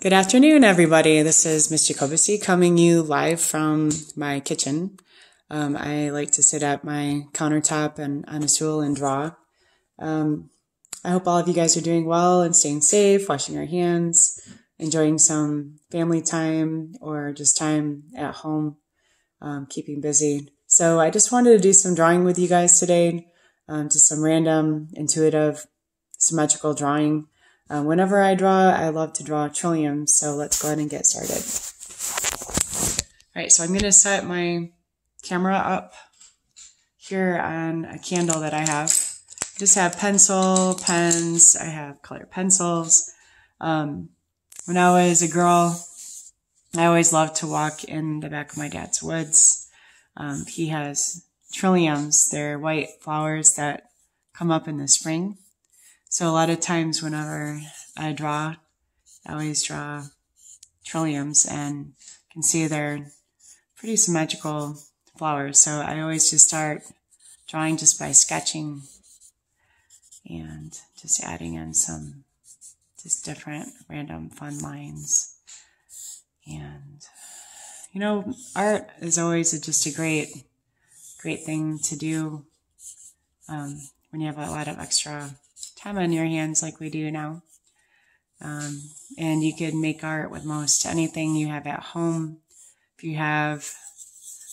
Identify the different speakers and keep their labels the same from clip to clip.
Speaker 1: Good afternoon, everybody. This is Miss Jacobusse coming you live from my kitchen. Um, I like to sit at my countertop and on a stool and draw. Um, I hope all of you guys are doing well and staying safe, washing your hands, enjoying some family time or just time at home, um, keeping busy. So I just wanted to do some drawing with you guys today, um, just some random, intuitive, symmetrical drawing. Uh, whenever I draw, I love to draw trilliums. So let's go ahead and get started. All right, so I'm going to set my camera up here on a candle that I have. I just have pencil, pens, I have colored pencils. Um, when I was a girl, I always loved to walk in the back of my dad's woods. Um, he has trilliums. They're white flowers that come up in the spring. So a lot of times whenever I draw, I always draw trilliums and you can see they're pretty symmetrical flowers. So I always just start drawing just by sketching and just adding in some just different random fun lines. And you know, art is always a, just a great, great thing to do um, when you have a lot of extra time on your hands like we do now. Um, and you could make art with most anything you have at home. If you have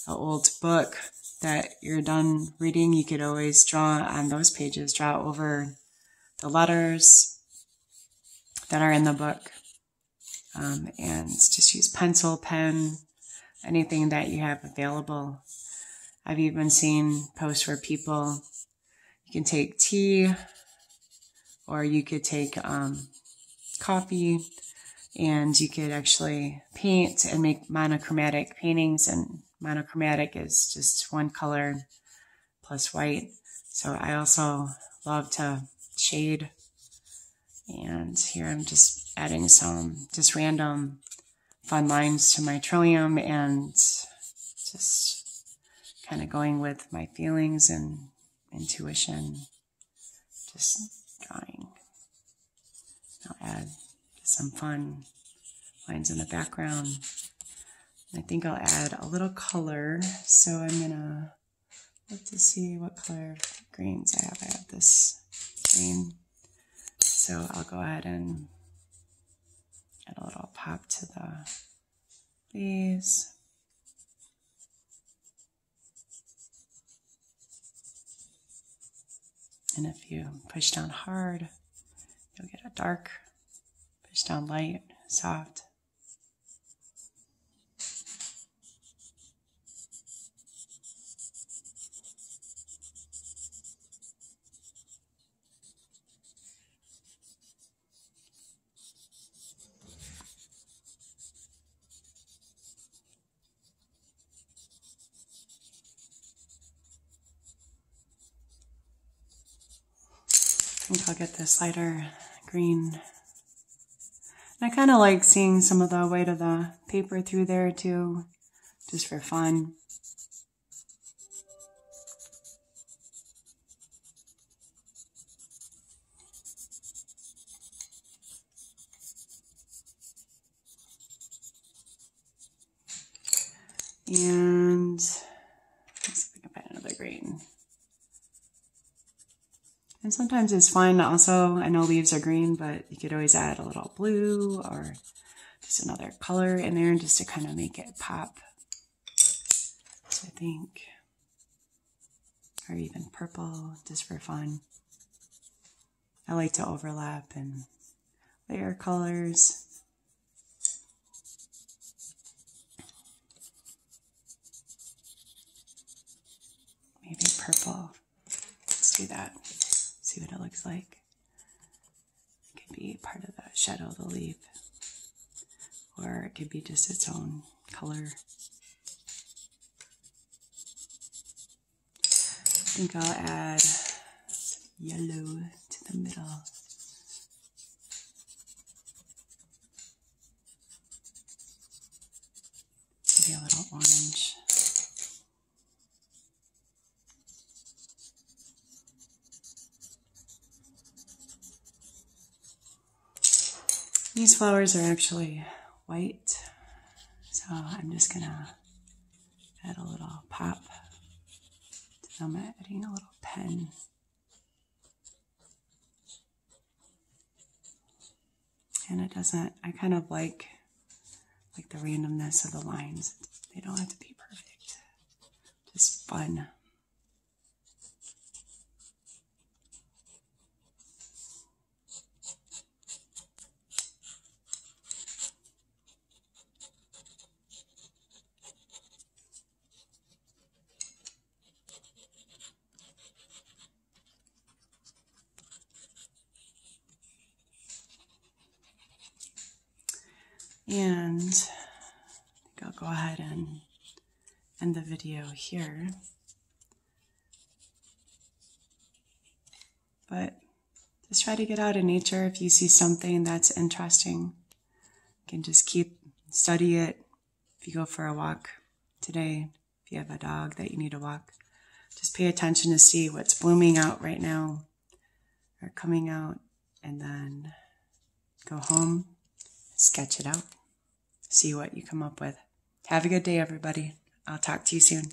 Speaker 1: an old book that you're done reading, you could always draw on those pages, draw over the letters that are in the book. Um, and just use pencil, pen, anything that you have available. I've even seen posts where people, you can take tea or you could take um, coffee and you could actually paint and make monochromatic paintings and monochromatic is just one color plus white. So I also love to shade and here I'm just adding some just random fun lines to my trillium and just kind of going with my feelings and intuition, just drawing. I'll add some fun lines in the background. I think I'll add a little color. So I'm gonna look to see what color greens I have. I have this green. So I'll go ahead and Add a little pop to the leaves. And if you push down hard, you'll get a dark. Push down light, soft. Think I'll get this lighter green. And I kind of like seeing some of the white of the paper through there too, just for fun. And And sometimes it's fun also, I know leaves are green, but you could always add a little blue or just another color in there just to kind of make it pop. So I think, or even purple just for fun. I like to overlap and layer colors. Maybe purple. Let's do that see what it looks like. It could be part of the shadow of the leaf, or it could be just its own color. I think I'll add yellow to the middle. Maybe a little orange. These flowers are actually white, so I'm just gonna add a little pop to them, adding a little pen. And it doesn't, I kind of like like the randomness of the lines. They don't have to be perfect. Just fun. And I think I'll go ahead and end the video here. But just try to get out in nature if you see something that's interesting. You can just keep study it. If you go for a walk today, if you have a dog that you need to walk, just pay attention to see what's blooming out right now or coming out and then go home, sketch it out, see what you come up with. Have a good day, everybody. I'll talk to you soon.